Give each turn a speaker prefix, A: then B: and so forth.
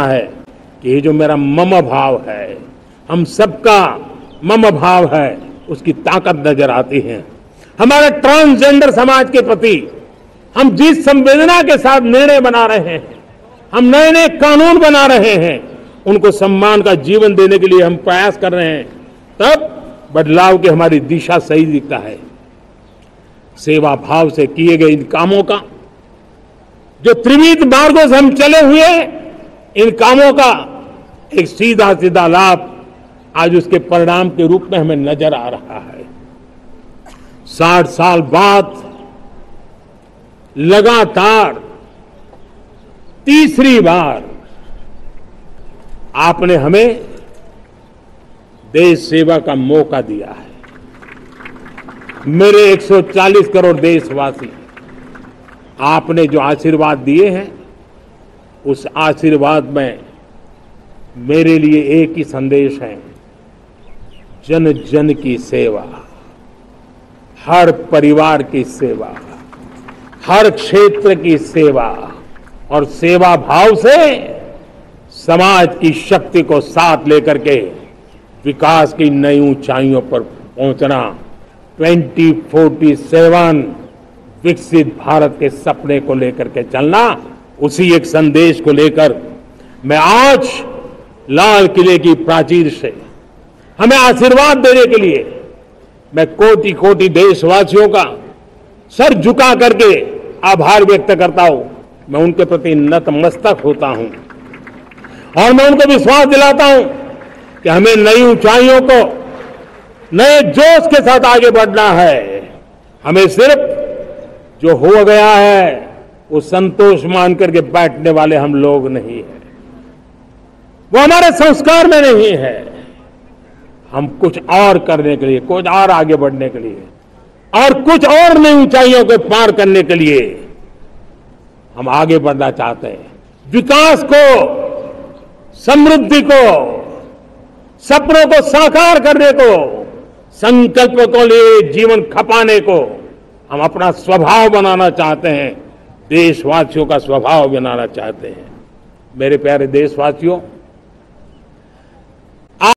A: आता है कि ये जो मेरा मम भाव है, हम सबका मम भाव है, उसकी ताकत नज़र आती है। हमारे ट्रांसजेंडर समाज के प्रति हम जिस संवेदना के साथ निर्णय बना रहे हैं, हम नए नए कानून बना रहे हैं, उनको सम्मान का जीवन देने के लिए हम प्रयास कर रहे हैं, तब बदलाव की हमारी दिशा सही दिखता है। सेवा भाव से किए गए इन कामों का, जो त्रिविध मार्गों से हम चले हुए इन कामों का एक सीधा सीधा लाभ आज उसके परिणाम के रूप में हमें नज़र आ रहा है। साठ साल बाद लगातार तीसरी बार आपने हमें देश सेवा का मौका दिया है। मेरे 140 करोड़ देशवासी आपने जो आशीर्वाद दिए हैं उस आशीर्वाद में मेरे लिए एक ही संदेश है, जन जन की सेवा, हर परिवार की सेवा, हर क्षेत्र की सेवा और सेवा भाव से समाज की शक्ति को साथ लेकर के विकास की नई ऊंचाइयों पर पहुँचना 2047 विकसित भारत के सपने को लेकर के चलना उसी एक संदेश को लेकर मैं आज लाल किले की प्राचीर से हमें आशीर्वाद देने के लिए मैं कोटि कोटि देशवासियों का सर झुका करके आभार व्यक्त करता हूँ। मैं उनके प्रति नतमस्तक होता हूँ और मैं उनको विश्वास दिलाता हूँ कि हमें नई ऊंचाइयों को नए जोश के साथ आगे बढ़ना है। हमें सिर्फ़ जो हो गया है वो संतोष मान करके बैठने वाले हम लोग नहीं है। वो हमारे संस्कार में नहीं है। हम कुछ और करने के लिए, कुछ और आगे बढ़ने के लिए, और कुछ और नई ऊंचाइयों को पार करने के लिए हम आगे बढ़ना चाहते हैं। विकास को, समृद्धि को, सपनों को साकार करने को, संकल्प को लिए, जीवन खपाने को हम अपना स्वभाव बनाना चाहते हैं। देशवासियों का स्वभाव बनाना चाहते हैं। मेरे प्यारे देशवासियों